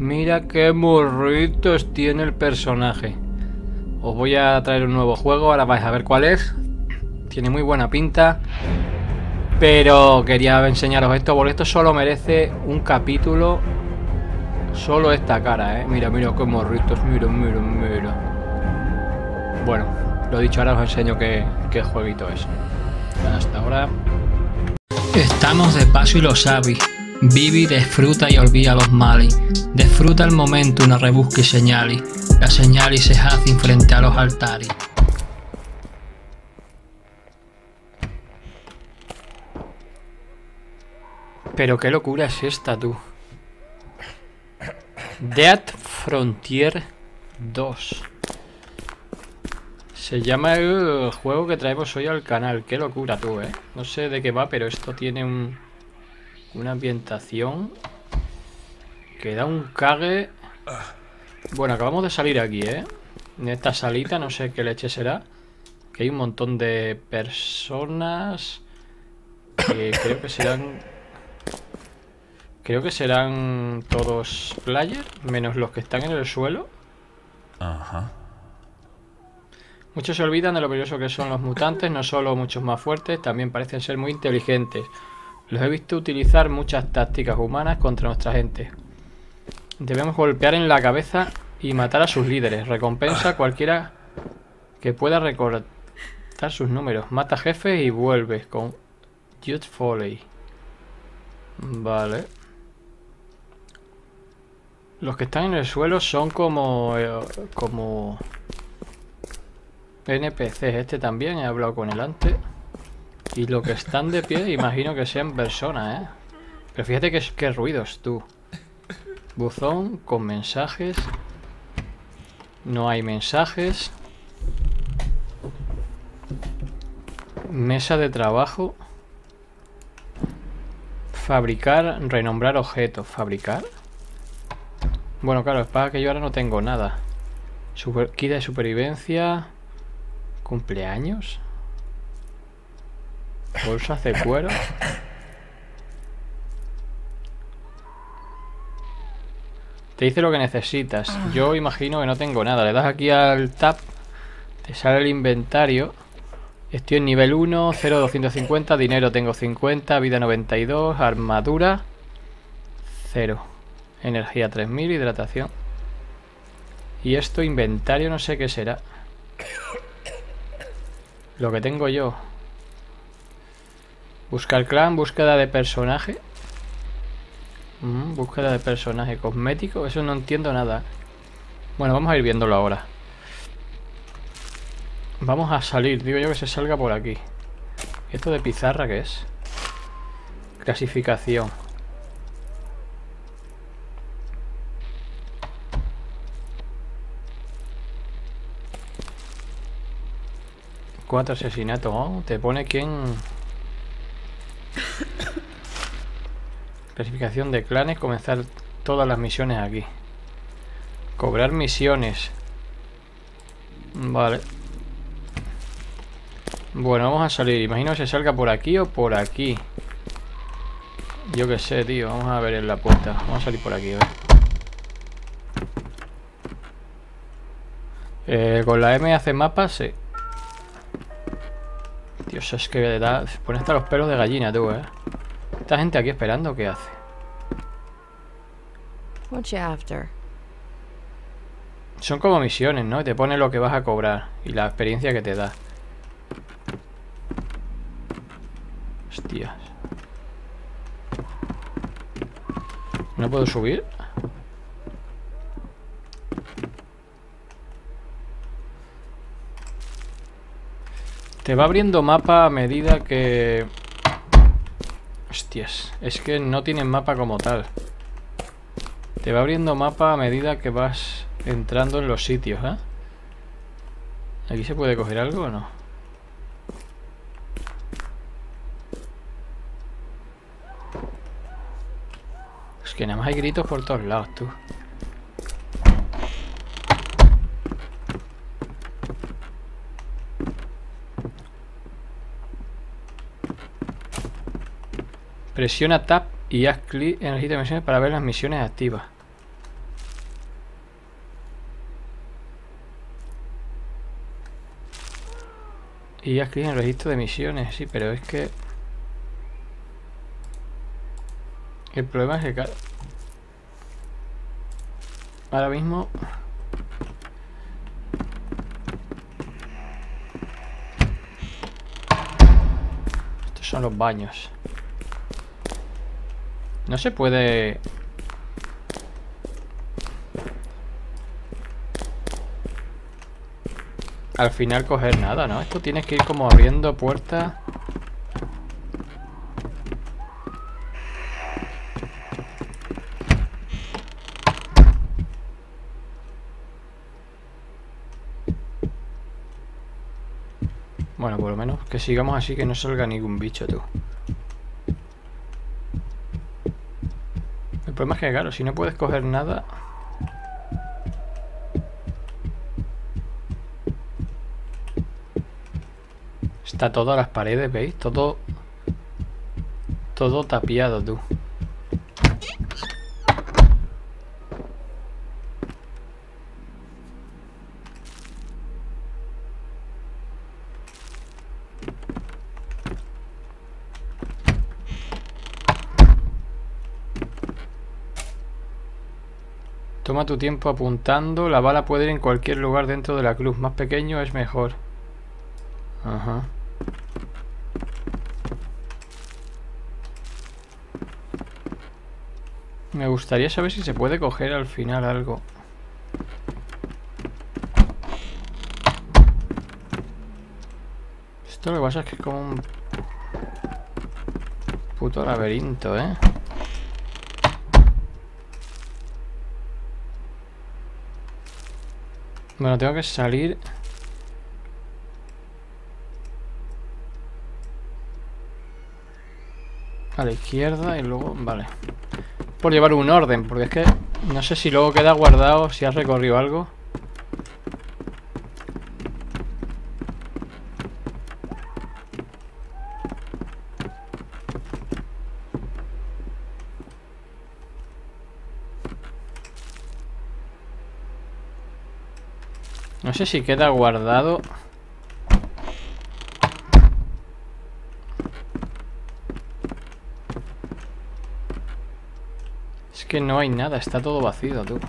Mira qué morritos tiene el personaje. Os voy a traer un nuevo juego, ahora vais a ver cuál es. Tiene muy buena pinta. Pero quería enseñaros esto, porque esto solo merece un capítulo. Solo esta cara, ¿eh? Mira, mira qué morritos, mira, mira, mira. Bueno, lo dicho, ahora os enseño qué, qué jueguito es. Hasta ahora. Estamos de paso y lo sabes. Vivi, disfruta y olvida los males. Disfruta el momento, una rebusca y señali. La señal y se hacen frente a los altares. Pero qué locura es esta, tú. Dead Frontier 2. Se llama el juego que traemos hoy al canal. Qué locura tú, eh. No sé de qué va, pero esto tiene un, una ambientación que da un cague. Bueno, acabamos de salir aquí, eh. En esta salita, no sé qué leche será. Que hay un montón de personas. Que creo que serán Creo que serán todos players, menos los que están en el suelo. Ajá. Muchos se olvidan de lo peligroso que son los mutantes, no solo muchos más fuertes, también parecen ser muy inteligentes. Los he visto utilizar muchas tácticas humanas contra nuestra gente. Debemos golpear en la cabeza y matar a sus líderes. Recompensa a cualquiera que pueda recortar sus números. Mata jefes y vuelve con Jude Foley. Vale. Los que están en el suelo son como... eh, como... NPCs. Este también, he hablado con él antes. Y los que están de pie, imagino que sean personas, ¿eh? Pero fíjate que, qué ruidos, tú. Buzón con mensajes. No hay mensajes. Mesa de trabajo. Fabricar, renombrar objetos. ¿Fabricar? Bueno, claro, es para que yo ahora no tengo nada. Super, kit de supervivencia. Cumpleaños. Bolsas de cuero. Te dice lo que necesitas. Yo imagino que no tengo nada. Le das aquí al tab. Te sale el inventario. Estoy en nivel 1, 0, 250. Dinero tengo 50. Vida 92. Armadura 0. Energía 3000. Hidratación. Y esto, inventario, no sé qué será. Lo que tengo yo. Buscar clan, búsqueda de personaje. Búsqueda de personaje cosmético. Eso no entiendo nada. Bueno, vamos a ir viéndolo ahora. Vamos a salir. Digo yo que se salga por aquí. ¿Esto de pizarra qué es? Clasificación. Cuatro asesinatos. Oh, te pone quién... Clasificación de clanes. Comenzar todas las misiones aquí. Cobrar misiones. Vale. Bueno, vamos a salir. Imagino que se salga por aquí o por aquí. Yo qué sé, tío. Vamos a ver en la puerta. Vamos a salir por aquí, a ver. Eh, con la M hace mapas, sí. Dios, es que da, pone hasta los pelos de gallina, tú, eh. Esta gente aquí esperando, ¿qué hace? Son como misiones, ¿no? Te pone lo que vas a cobrar y la experiencia que te da. Hostias. ¿No puedo subir? Te va abriendo mapa a medida que... Hostias, es que no tienen mapa como tal. Te va abriendo mapa a medida que vas entrando en los sitios, ¿eh? ¿Aquí se puede coger algo o no? Es que nada más hay gritos por todos lados, tú. Presiona Tab y haz clic en el de misiones para ver las misiones activas. Y haz clic en el registro de misiones, sí, pero es que... El problema es que Ahora mismo... Estos son los baños. No se puede... Al final coger nada, ¿no? Esto tienes que ir como abriendo puertas. Bueno, por lo menos que sigamos así que no salga ningún bicho, tú. Problema es que, claro, si no puedes coger nada... Está todo a las paredes, ¿veis? Todo... Todo tapiado, tú. Toma tu tiempo apuntando. La bala puede ir en cualquier lugar dentro de la cruz. Más pequeño es mejor. Ajá. Me gustaría saber si se puede coger al final algo. Esto lo que pasa es que es como un puto laberinto, ¿eh? Bueno, tengo que salir. A la izquierda y luego... Vale. Por llevar un orden, porque es que no sé si luego queda guardado, si has recorrido algo. Sé si queda guardado. Es que no hay nada, está todo vacío, tú.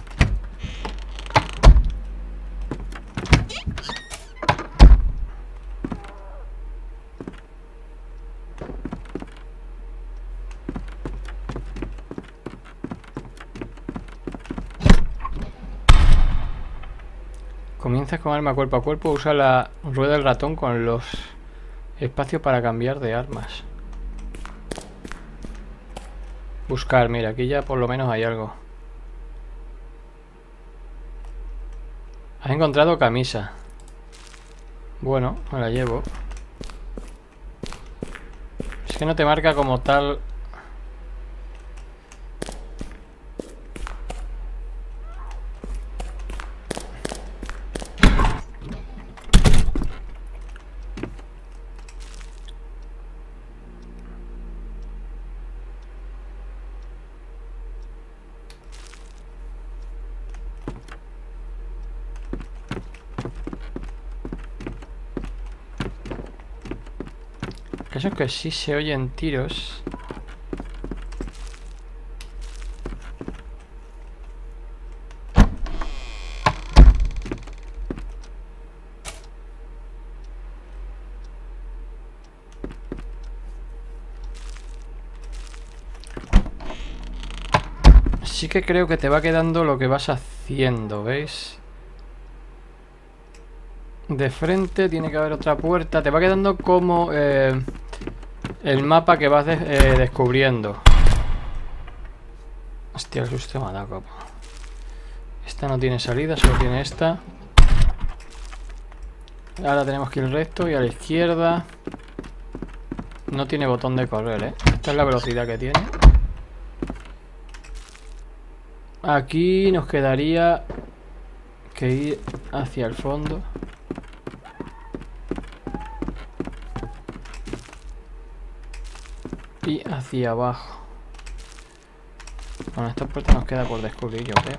Con arma cuerpo a cuerpo, usa la rueda del ratón con los espacios para cambiar de armas. Buscar, mira, aquí ya por lo menos hay algo. Has encontrado camisa. Bueno, me la llevo. Es que no te marca como tal... Eso es que sí se oyen tiros. Sí que creo que te va quedando lo que vas haciendo, ¿veis? De frente tiene que haber otra puerta. Te va quedando como eh, el mapa que vas eh, descubriendo. Hostia, el susto me ha copa. Esta no tiene salida, solo tiene esta. Ahora tenemos que ir recto y a la izquierda. No tiene botón de correr, ¿eh? Esta es la velocidad que tiene. Aquí nos quedaría que ir hacia el fondo. hacia abajo. Bueno, esta puerta nos queda por descubrir, yo creo.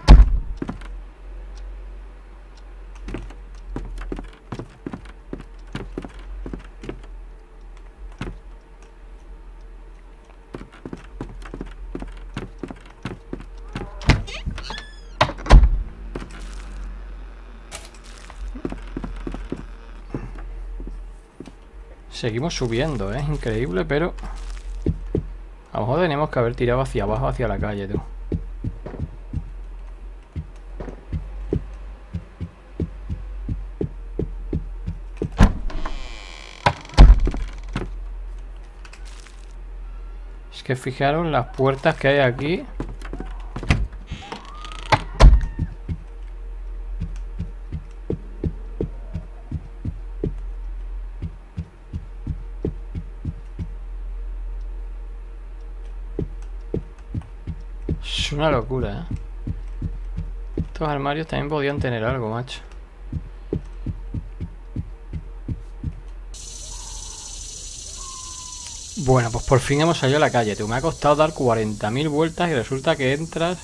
Seguimos subiendo, es ¿eh? increíble, pero Mejor tenemos que haber tirado hacia abajo, hacia la calle, tú. Es que fijaros las puertas que hay aquí. Es una locura, ¿eh? Estos armarios también podían tener algo, macho. Bueno, pues por fin hemos salido a la calle. Tú me ha costado dar 40.000 vueltas y resulta que entras...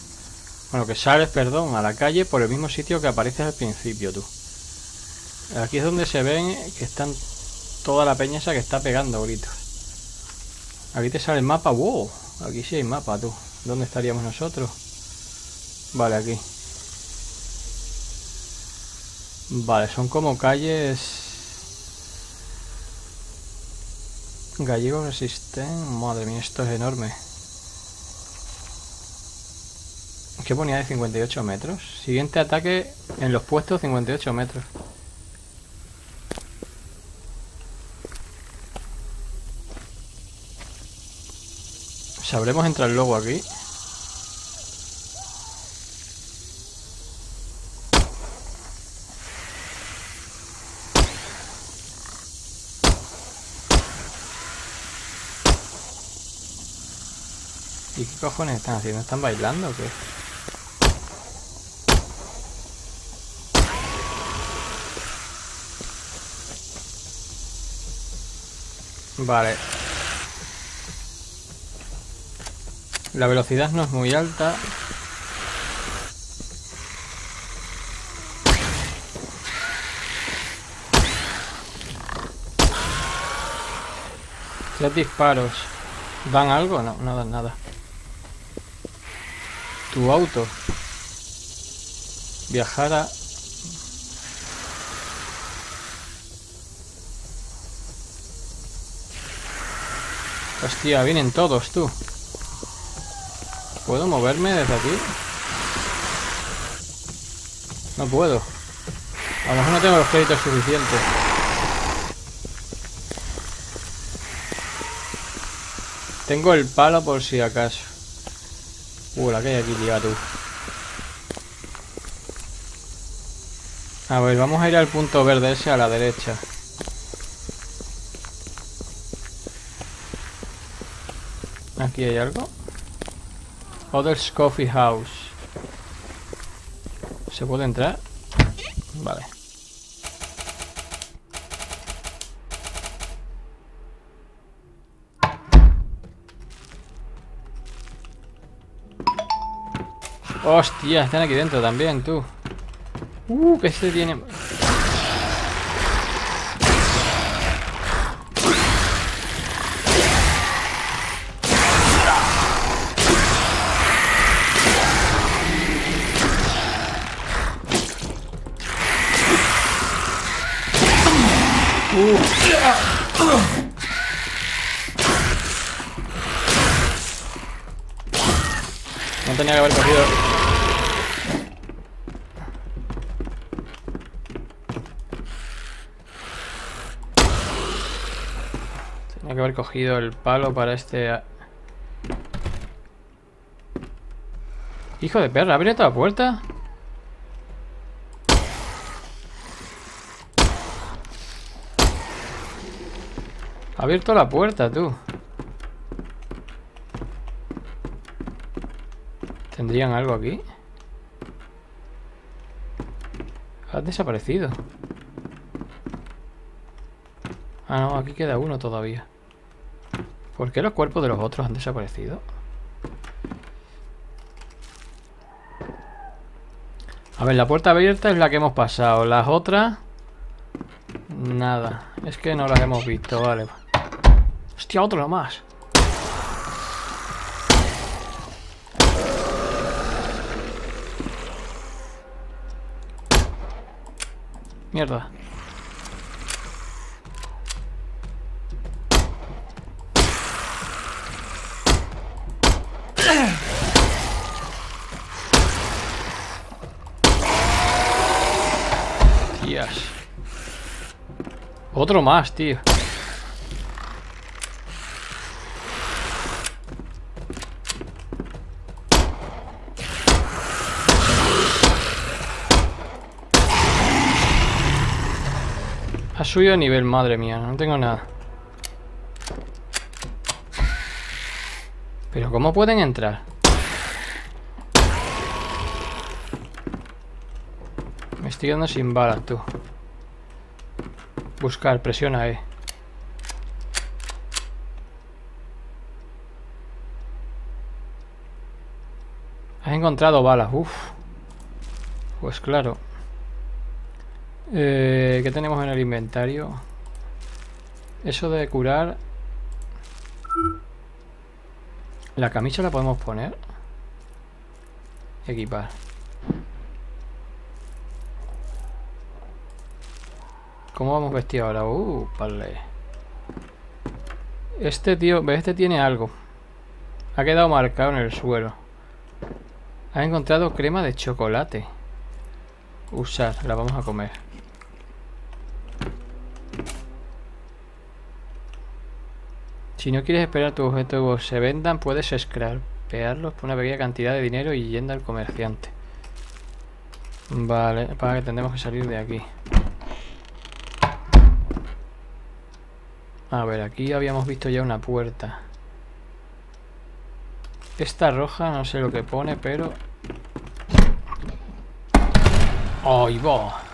Bueno, que sales, perdón, a la calle por el mismo sitio que apareces al principio, tú. Aquí es donde se ven que están toda la peña esa que está pegando gritos. Aquí te sale el mapa. ¡Wow! Aquí sí hay mapa, tú. ¿Dónde estaríamos nosotros? Vale, aquí. Vale, son como calles... Gallego resisten... Madre mía, esto es enorme. ¿Qué ponía de 58 metros? Siguiente ataque en los puestos 58 metros. ¿Sabremos entrar luego aquí? ¿Y qué cojones están haciendo? ¿Están bailando o qué? Vale. La velocidad no es muy alta. Tres disparos. ¿Dan algo? No, no dan nada. Tu auto. Viajar a... Hostia, vienen todos, tú. ¿Puedo moverme desde aquí? No puedo. A lo mejor no tengo los créditos suficientes. Tengo el palo por si acaso. Uh, la que hay aquí, tía, tú. A ver, vamos a ir al punto verde ese a la derecha. Aquí hay algo. Other's Coffee House. ¿Se puede entrar? Vale. Hostia, están aquí dentro también, tú. Uh, que este tiene... tenía que haber cogido. El palo para este... Hijo de perra, ¿abre toda la puerta? Ha abierto la puerta, tú. ¿Tendrían algo aquí? Ha desaparecido. Ah, no, aquí queda uno todavía. ¿Por qué los cuerpos de los otros han desaparecido? A ver, la puerta abierta es la que hemos pasado. Las otras... Nada. Es que no las hemos visto, vale. Hostia, otro más. Mierda. Otro más, tío. Subido de nivel, madre mía, no tengo nada. Pero ¿cómo pueden entrar? Me estoy quedando sin balas, tú. Buscar, presiona E. Has encontrado balas, uff. Pues claro. Eh, ¿Qué tenemos en el inventario? Eso de curar... La camisa la podemos poner. Equipar. ¿Cómo vamos vestidos ahora? Uh, vale. Este tío, este tiene algo. Ha quedado marcado en el suelo. Ha encontrado crema de chocolate. Usar, la vamos a comer. Si no quieres esperar tus objetos se vendan, puedes scrapearlos por una pequeña cantidad de dinero y yendo al comerciante. Vale, para que tendremos que salir de aquí. A ver, aquí habíamos visto ya una puerta. Esta roja, no sé lo que pone, pero... ¡Ay, va!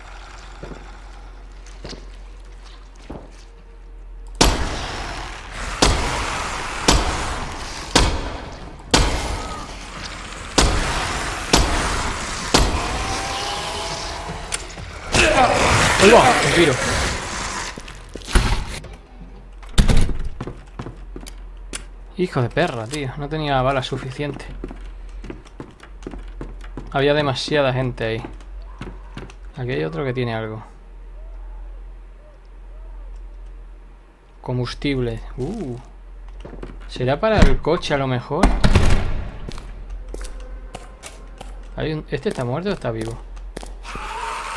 ¡Ahí va! tiro. Hijo de perra, tío. No tenía balas suficiente. Había demasiada gente ahí. Aquí hay otro que tiene algo. Combustible. Uh. ¿Será para el coche a lo mejor? ¿Este está muerto o está vivo?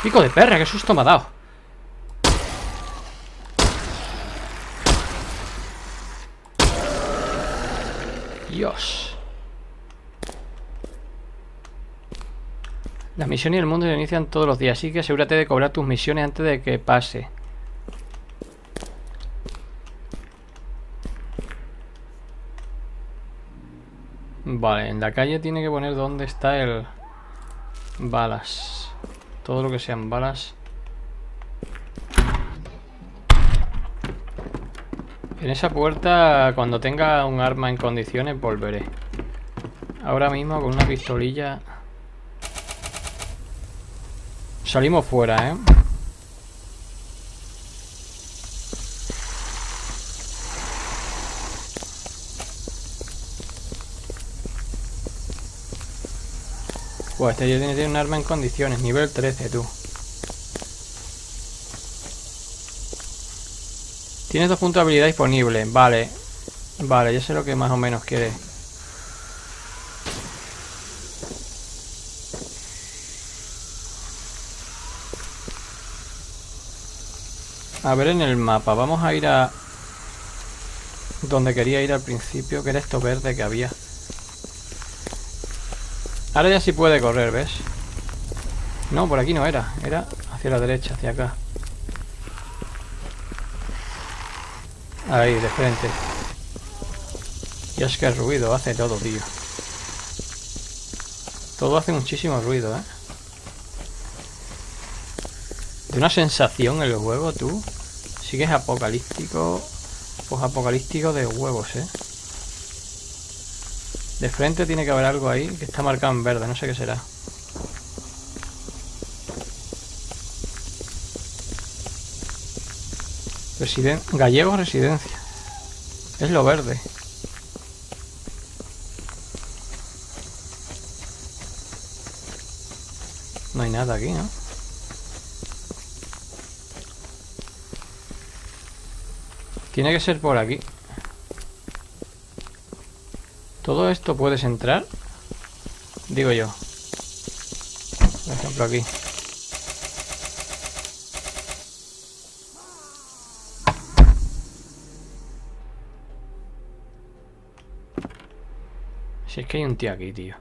¡Hijo de perra! ¡Qué susto me ha dado! Dios. Las misiones y el mundo se inician todos los días, así que asegúrate de cobrar tus misiones antes de que pase. Vale, en la calle tiene que poner dónde está el... Balas. Todo lo que sean balas. En esa puerta, cuando tenga un arma en condiciones, volveré. Ahora mismo con una pistolilla... Salimos fuera, ¿eh? Pues este ya tiene un arma en condiciones, nivel 13 tú. Tienes dos puntos de habilidad disponibles, vale. Vale, ya sé lo que más o menos quiere. A ver en el mapa, vamos a ir a... Donde quería ir al principio, que era esto verde que había. Ahora ya sí puede correr, ¿ves? No, por aquí no era. Era hacia la derecha, hacia acá. Ahí, de frente. Y es que el ruido hace todo, tío. Todo hace muchísimo ruido, ¿eh? De una sensación el juego, tú. Sí que es apocalíptico. Pues apocalíptico de huevos, ¿eh? De frente tiene que haber algo ahí que está marcado en verde, no sé qué será. Gallego Residencia. Es lo verde. No hay nada aquí, ¿no? Tiene que ser por aquí. ¿Todo esto puedes entrar? Digo yo. Por ejemplo aquí. Es que hay un tío aquí, tío.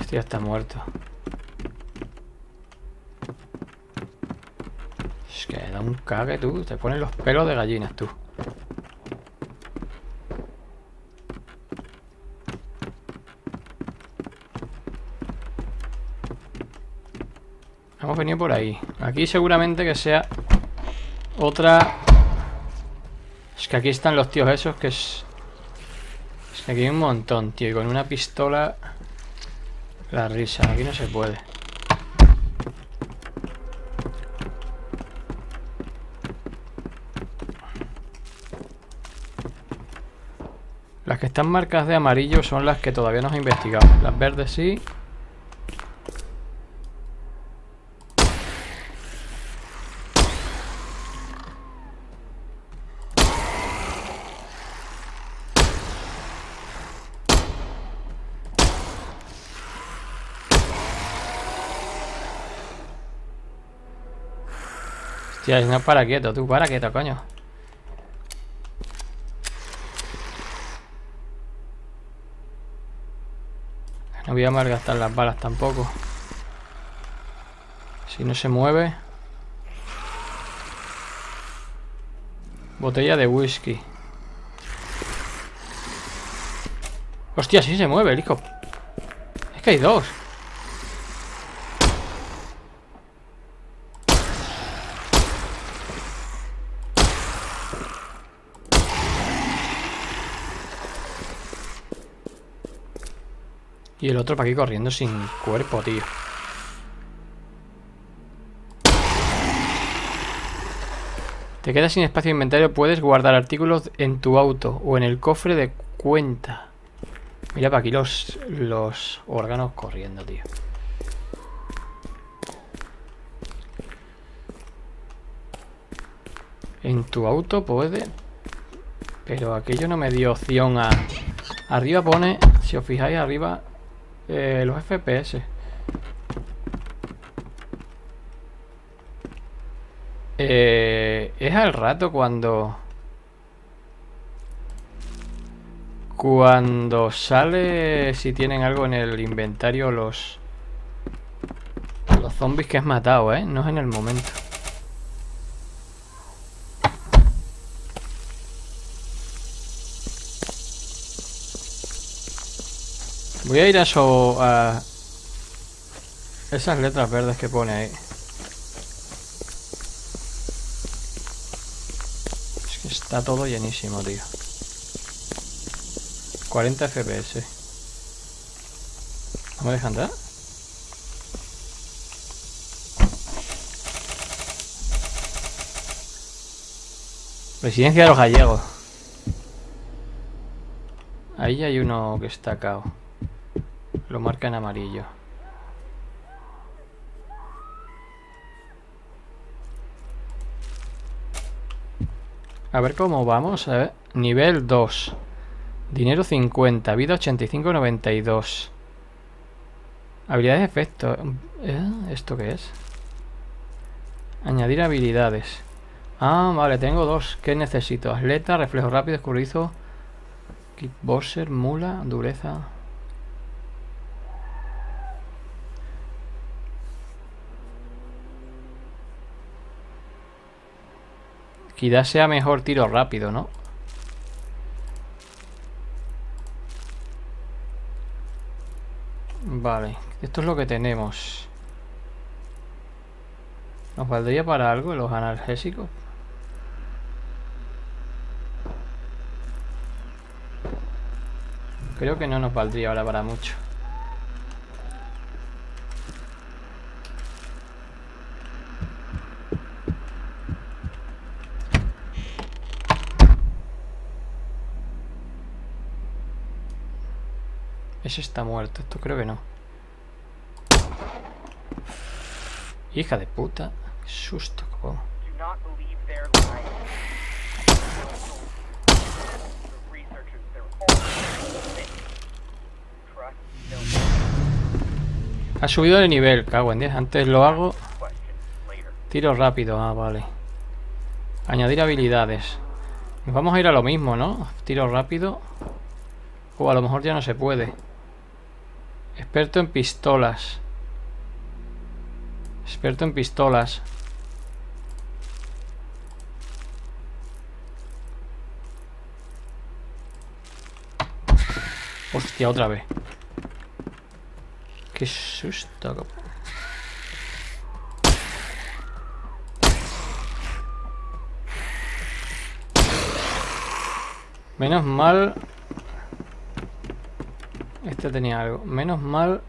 Este ya está muerto. Es que da un cague tú. Te ponen los pelos de gallinas tú. Hemos venido por ahí. Aquí seguramente que sea otra... Es que aquí están los tíos esos que es... Aquí hay un montón, tío. Y con una pistola... La risa. Aquí no se puede. Las que están marcadas de amarillo son las que todavía no he investigado. Las verdes sí. Hostia, no para quieto, tú para quieto, coño. No voy a malgastar las balas tampoco. Si no se mueve. Botella de whisky. Hostia, sí se mueve el hijo. Es que hay dos. Y el otro para aquí corriendo sin cuerpo, tío. Te quedas sin espacio de inventario, puedes guardar artículos en tu auto o en el cofre de cuenta. Mira para aquí los, los órganos corriendo, tío. En tu auto puede... Pero aquello no me dio opción a... Arriba pone, si os fijáis arriba, eh, los FPS. Eh, es al rato cuando... Cuando sale si tienen algo en el inventario los... Los zombies que has matado, ¿eh? No es en el momento. Voy a ir a eso... A esas letras verdes que pone ahí. Es que está todo llenísimo, tío. 40 FPS. ¿No me deja entrar? Residencia de los gallegos. Ahí hay uno que está cao. Lo marca en amarillo. A ver cómo vamos. A ver. Nivel 2. Dinero 50. Vida 85-92. Habilidades de efecto. ¿Eh? ¿Esto qué es? Añadir habilidades. Ah, vale, tengo dos. ¿Qué necesito? Atleta, reflejo rápido, escurrizo. Kickboxer, mula, dureza. Quizás sea mejor tiro rápido, ¿no? Vale, esto es lo que tenemos. ¿Nos valdría para algo los analgésicos? Creo que no nos valdría ahora para mucho. Está muerto, esto creo que no. Hija de puta. Qué susto. Ha subido de nivel, cago en 10. Antes lo hago. Tiro rápido, ah, vale. Añadir habilidades. Vamos a ir a lo mismo, ¿no? Tiro rápido. O a lo mejor ya no se puede. Experto en pistolas. Experto en pistolas. Hostia, otra vez. Qué susto. Menos mal... Este tenía algo. Menos mal...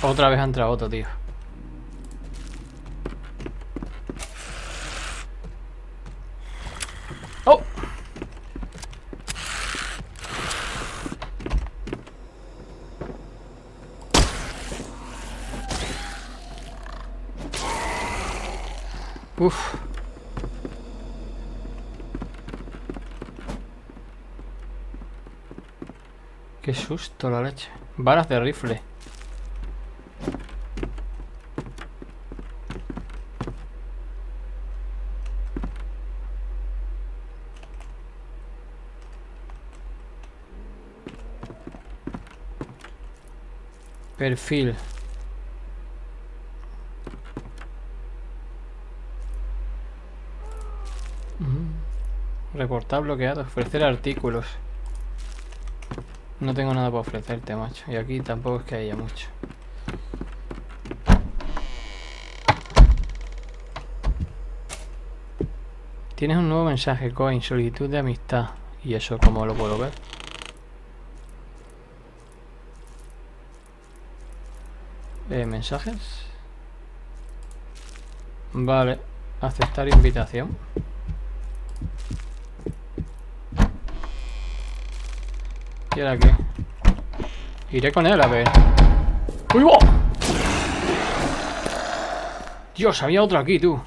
Otra vez ha entrado otro, tío. ¡Oh! Uf. Susto la leche. Balas de rifle. Perfil. Mm. Reportar bloqueado. Ofrecer artículos. No tengo nada para ofrecerte, macho. Y aquí tampoco es que haya mucho. Tienes un nuevo mensaje, Coin, solicitud de amistad. ¿Y eso cómo lo puedo ver? Eh, ¿Mensajes? Vale. Aceptar invitación. ¿Y ahora qué? Iré con él a ver. ¡Uy, wow! Dios, había otro aquí, tú.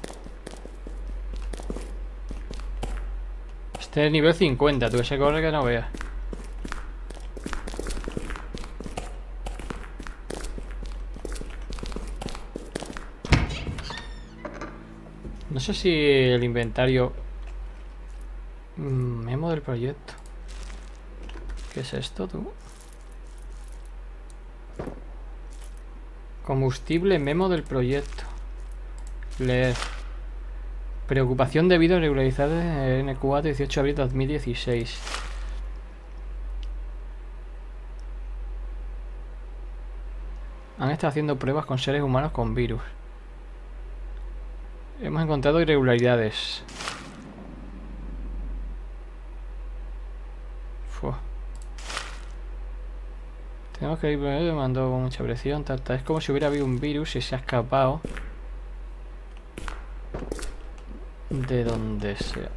Este es nivel 50, tú ese corre que no veas. No sé si el inventario... Mm, memo del proyecto. ¿Qué es esto, tú? Combustible memo del proyecto. Leer. Preocupación debido a irregularidades en NQ4 18 de abril de 2016. Han estado haciendo pruebas con seres humanos con virus. Hemos encontrado irregularidades. Tenemos que ir primero, me mandó con mucha presión, tal, tal. Es como si hubiera habido un virus y se ha escapado. De donde sea.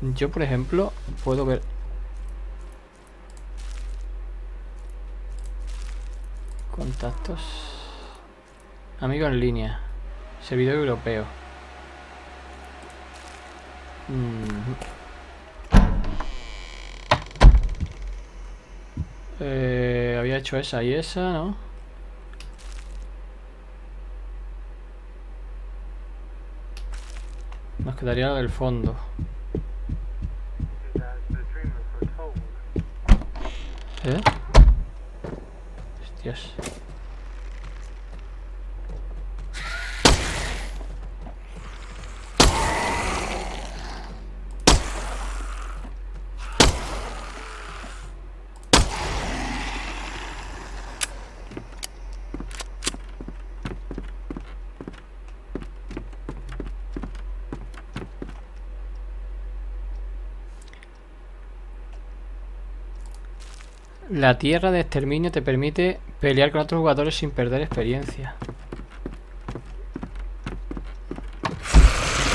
Yo, por ejemplo, puedo ver... Contactos. Amigo en línea. Servidor europeo. Mm. Eh, había hecho esa y esa, ¿no? Nos quedaría la del fondo. ¿Eh? Hostias. La tierra de exterminio te permite pelear con otros jugadores sin perder experiencia.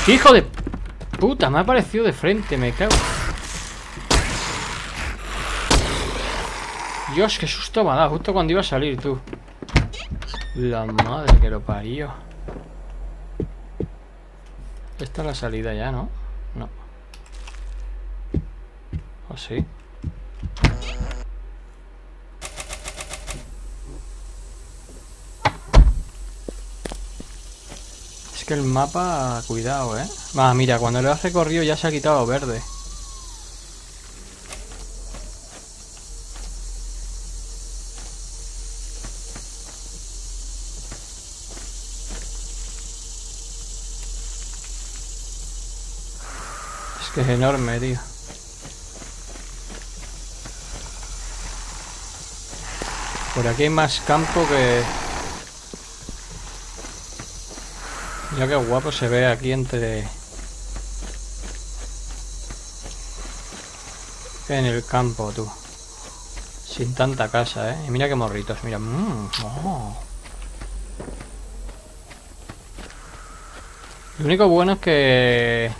¡Hijo de puta! Me ha aparecido de frente, me cago. Dios, qué susto me ha dado justo cuando iba a salir, tú. La madre que lo parió. Esta es la salida ya, ¿no? que el mapa... Cuidado, ¿eh? Ah, mira, cuando lo has recorrido ya se ha quitado verde. Es que es enorme, tío. Por aquí hay más campo que... Mira qué guapo se ve aquí entre... En el campo, tú. Sin tanta casa, ¿eh? Y mira qué morritos, mira. Mm, oh. Lo único bueno es que...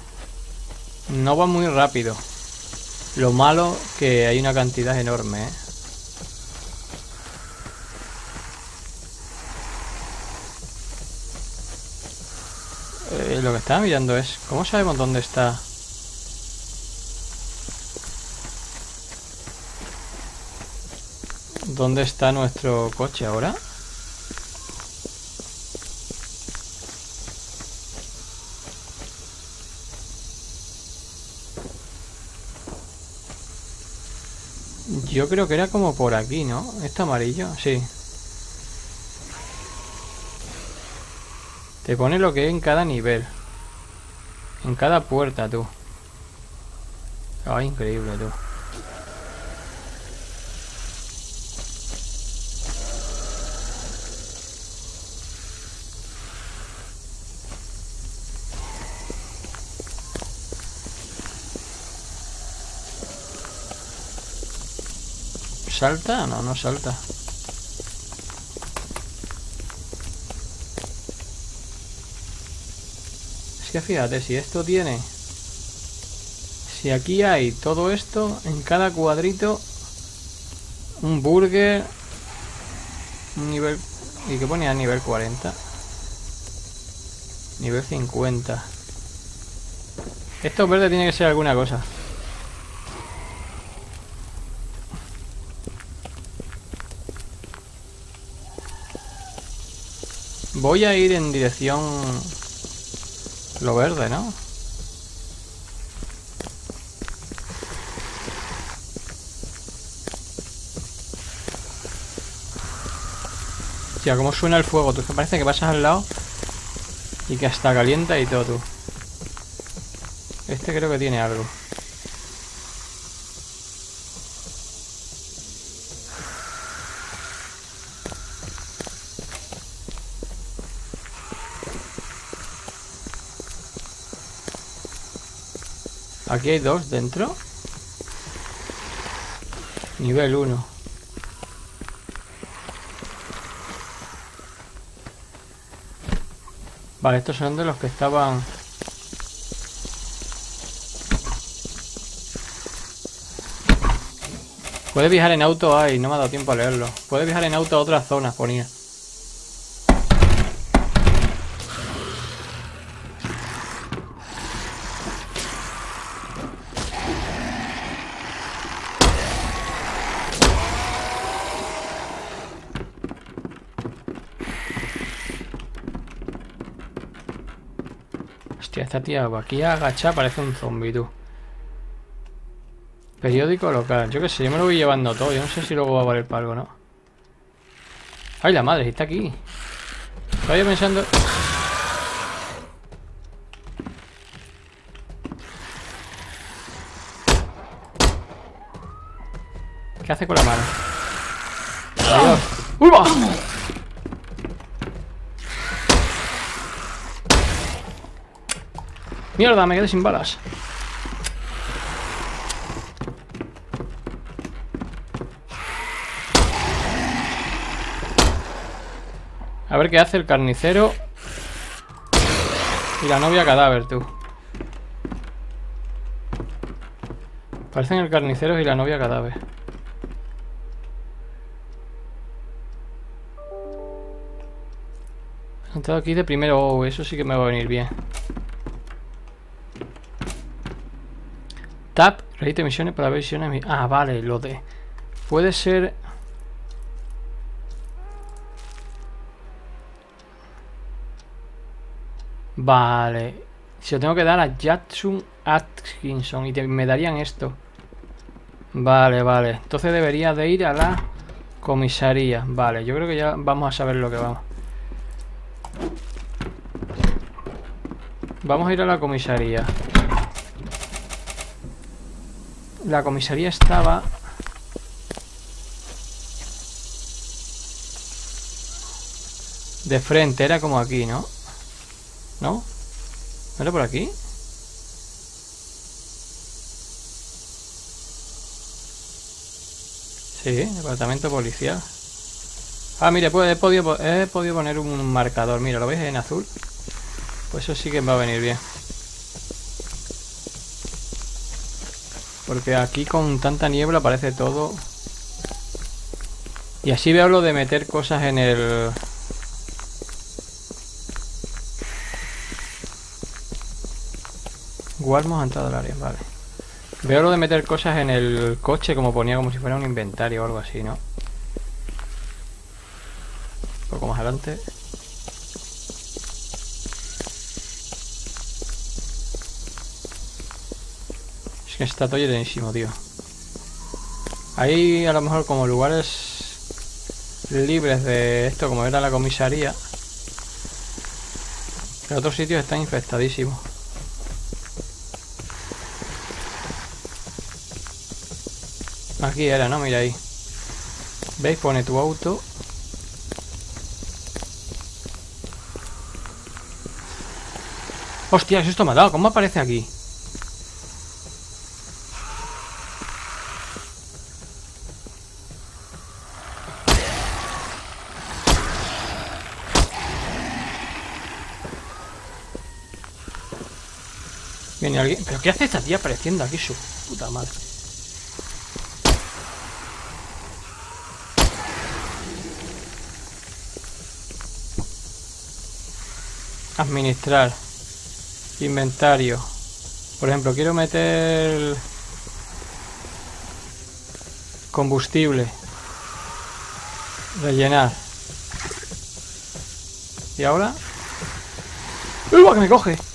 No va muy rápido. Lo malo que hay una cantidad enorme, ¿eh? Eh, lo que estaba mirando es, ¿cómo sabemos dónde está? ¿Dónde está nuestro coche ahora? Yo creo que era como por aquí, ¿no? ¿Esto amarillo? Sí. Te pone lo que es en cada nivel. En cada puerta, tú. Ah, increíble, tú. ¿Salta? No, no salta. Que fíjate, si esto tiene... Si aquí hay todo esto, en cada cuadrito... Un burger... Un nivel... ¿Y qué ponía? Nivel 40. Nivel 50. Esto verde tiene que ser alguna cosa. Voy a ir en dirección... Lo verde, ¿no? Hostia, cómo suena el fuego, tú. Que parece que pasas al lado y que hasta calienta y todo, tú. Este creo que tiene algo. Aquí hay dos dentro. Nivel 1. Vale, estos son de los que estaban... Puede viajar en auto, ay, no me ha dado tiempo a leerlo. Puede viajar en auto a otras zonas, ponía. Tía aquí agacha parece un zombi, tú. Periódico local. Yo qué sé, yo me lo voy llevando todo. Yo no sé si luego va a valer para algo, ¿no? ¡Ay, la madre! Está aquí. Estaba yo pensando... ¿Qué hace con la mano? Adiós. ¡Uy, va! Mierda, me quedé sin balas. A ver qué hace el carnicero. Y la novia cadáver, tú. Parecen el carnicero y la novia cadáver. He entrado aquí de primero. Oh, eso sí que me va a venir bien. Tap, repite misiones para ver misiones. Ah, vale, lo de. Puede ser. Vale. Se lo tengo que dar a Jatsun Atkinson y me darían esto. Vale, vale. Entonces debería de ir a la comisaría. Vale, yo creo que ya vamos a saber lo que vamos. Vamos a ir a la comisaría. La comisaría estaba... De frente, era como aquí, ¿no? ¿No? ¿No era por aquí? Sí, departamento policial. Ah, mire, pues he podido, he podido poner un marcador. Mira, ¿lo veis en azul? Pues eso sí que va a venir bien. Porque aquí con tanta niebla parece todo... Y así veo lo de meter cosas en el... Walmos ha entrado al área, vale. Veo lo de meter cosas en el coche como ponía como si fuera un inventario o algo así, ¿no? Un poco más adelante. Es que está todo llenísimo, tío. Hay a lo mejor como lugares libres de esto, como era la comisaría. En otros sitios están infectadísimos. Aquí era, ¿no? Mira ahí. ¿Veis? Pone tu auto. Hostias, esto me ha dado. ¿Cómo aparece aquí? Viene alguien. ¿Pero qué hace esta tía apareciendo aquí? Su puta madre. Administrar. Inventario. Por ejemplo, quiero meter combustible. Rellenar. ¿Y ahora? ¡Uy, que me coge!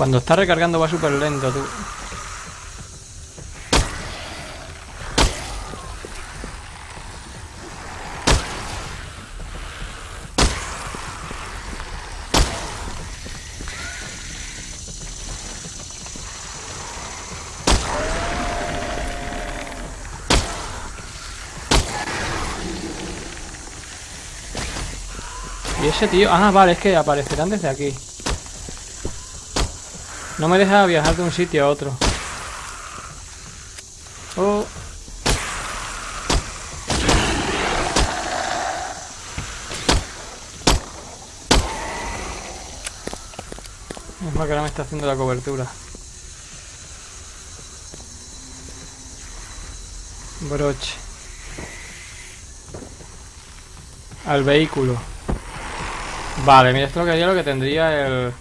Cuando está recargando va súper lento, tú. Y ese tío... Ah, vale, es que aparecerán desde aquí. No me deja viajar de un sitio a otro. Oh. Es más que ahora me está haciendo la cobertura. Broche. Al vehículo. Vale, mira, esto lo que haría lo que tendría el...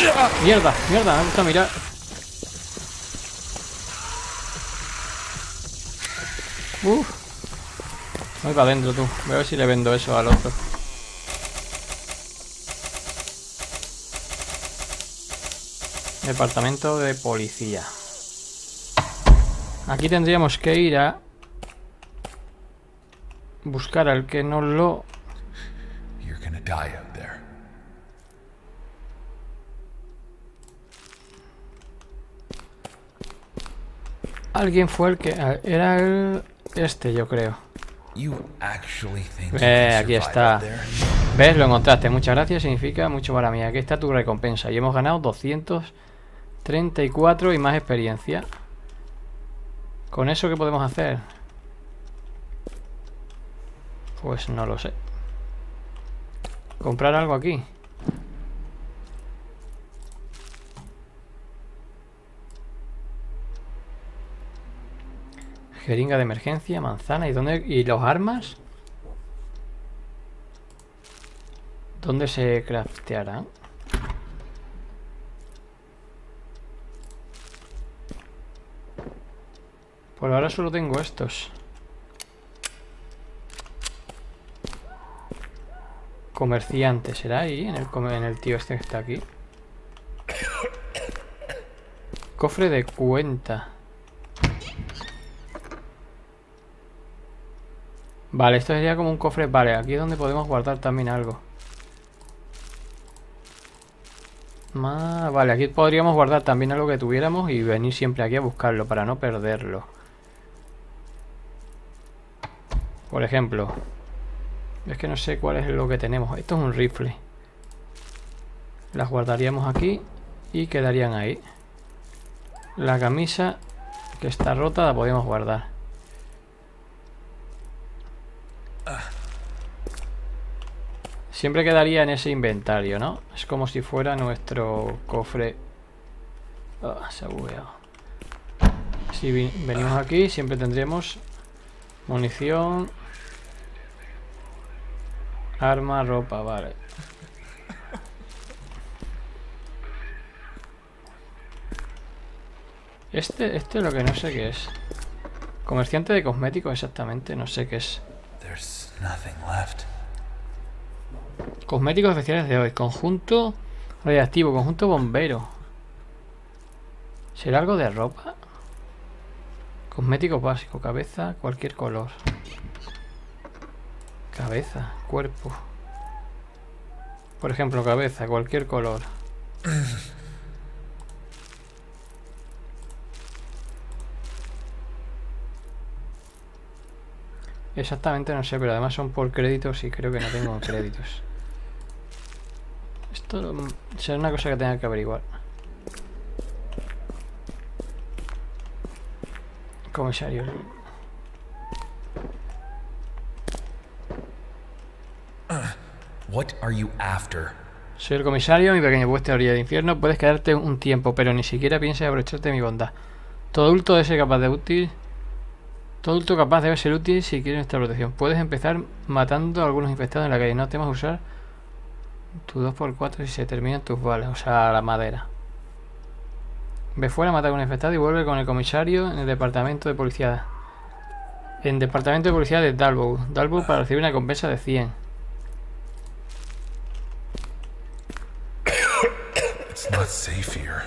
Mierda, mierda, me gusta mirar. Uf. Voy para adentro tú. Voy a ver si le vendo eso al otro. Departamento de policía. Aquí tendríamos que ir a buscar al que no lo You're gonna die Alguien fue el que... Era el... Este, yo creo. Eh, aquí está. ¿Ves? Lo encontraste. Muchas gracias. Significa mucho para mí. Aquí está tu recompensa. Y hemos ganado 234 y más experiencia. ¿Con eso qué podemos hacer? Pues no lo sé. ¿Comprar algo aquí? Jeringa de emergencia, manzana. ¿Y dónde? ¿Y los armas? ¿Dónde se craftearán? Por ahora solo tengo estos. Comerciante, ¿será ahí? En el, en el tío este que está aquí. Cofre de cuenta. Vale, esto sería como un cofre. Vale, aquí es donde podemos guardar también algo. Ah, vale, aquí podríamos guardar también algo que tuviéramos y venir siempre aquí a buscarlo para no perderlo. Por ejemplo, es que no sé cuál es lo que tenemos. Esto es un rifle. Las guardaríamos aquí y quedarían ahí. La camisa que está rota la podemos guardar. Siempre quedaría en ese inventario, ¿no? Es como si fuera nuestro cofre. Ah, se ha bugueado. Si venimos aquí, siempre tendremos munición, arma, ropa, vale. Este, este es lo que no sé qué es. Comerciante de cosméticos exactamente, no sé qué es. Cosméticos especiales de hoy. Conjunto radiactivo, conjunto bombero. ¿Será algo de ropa? Cosmético básico, cabeza, cualquier color. Cabeza, cuerpo. Por ejemplo, cabeza, cualquier color. Exactamente no sé, pero además son por créditos y creo que no tengo créditos. Esto será una cosa que tenga que averiguar. Comisario. What are you after? Soy el comisario, mi pequeño puesto orilla de infierno. Puedes quedarte un tiempo, pero ni siquiera pienses aprovecharte de mi bondad. Todo adulto debe ser capaz de útil. Todo adulto capaz debe ser útil si quiere nuestra protección. Puedes empezar matando a algunos infectados en la calle. No temas usar tu 2x4 si se terminan tus balas, o sea, la madera. Ve fuera, mata a un infectado y vuelve con el comisario en el departamento de policía. En departamento de policía de Dalbow. Dalbow para recibir una compensa de 100. It's not safe here.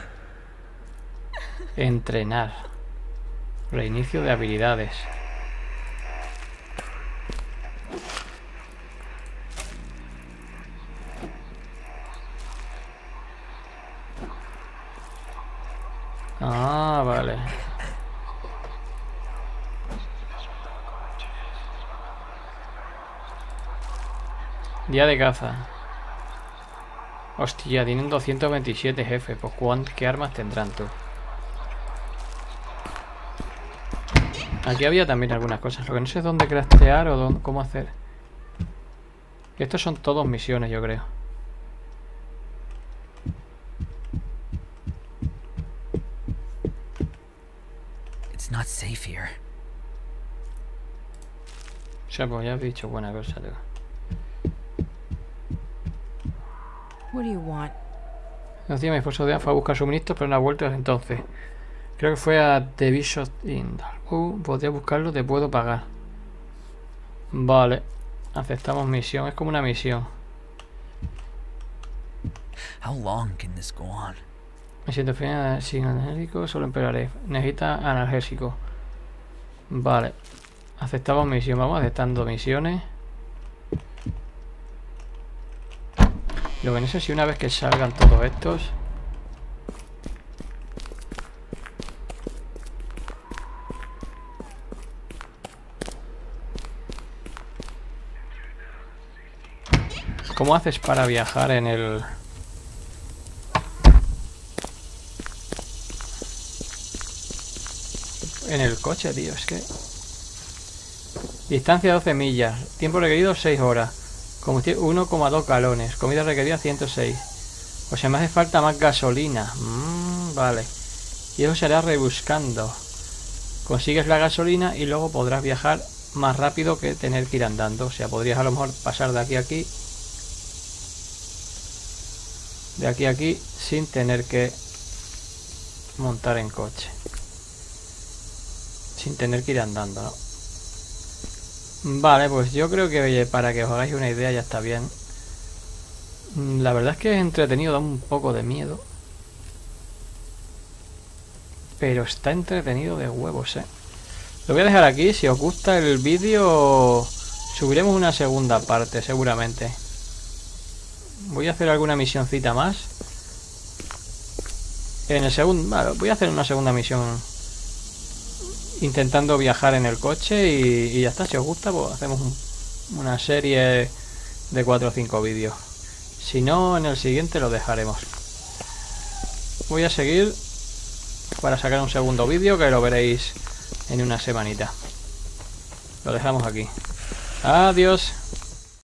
Entrenar. Reinicio de habilidades. Ah, vale. Día de caza. Hostia, tienen 227 jefes. Pues ¿qué armas tendrán tú? Aquí había también algunas cosas. Lo que no sé es dónde craftear o dónde, cómo hacer. Estos son todos misiones, yo creo. Safe here. Sea, pues ya has dicho buena cosa, tú. What do you want? Mi esposo de fue a buscar suministros, pero no ha vuelto desde entonces. Creo que fue a The Bishop Inn. Uh, podría buscarlo, te puedo pagar. Vale. Aceptamos misión. Es como una misión. How long can this go on? Me siento fina sin analgésico, solo empeoraré. Necesita analgésico. Vale. Aceptamos misión. Vamos aceptando misiones. Lo que no sé si una vez que salgan todos estos... ¿Cómo haces para viajar en el...? En el coche, tío, es que... Distancia 12 millas. Tiempo requerido 6 horas. Combustible 1,2 galones. Comida requerida 106. O sea, me hace falta más gasolina. Mm, vale. Y eso se hará rebuscando. Consigues la gasolina y luego podrás viajar más rápido que tener que ir andando. O sea, podrías a lo mejor pasar de aquí a aquí. De aquí a aquí sin tener que montar en coche. Sin tener que ir andando, ¿no? Vale, pues yo creo que para que os hagáis una idea ya está bien. Mm, La verdad es que es entretenido, da un poco de miedo. Pero está entretenido de huevos, ¿eh? Lo voy a dejar aquí. Si os gusta el vídeo, subiremos una segunda parte, seguramente. Voy a hacer alguna misioncita más. En el segundo... vale, voy a hacer una segunda misión intentando viajar en el coche y, ya está. Si os gusta, pues hacemos un- una serie de 4 o 5 vídeos. Si no, en el siguiente lo dejaremos. Voy a seguir para sacar un segundo vídeo que lo veréis en una semanita. Lo dejamos aquí. Adiós.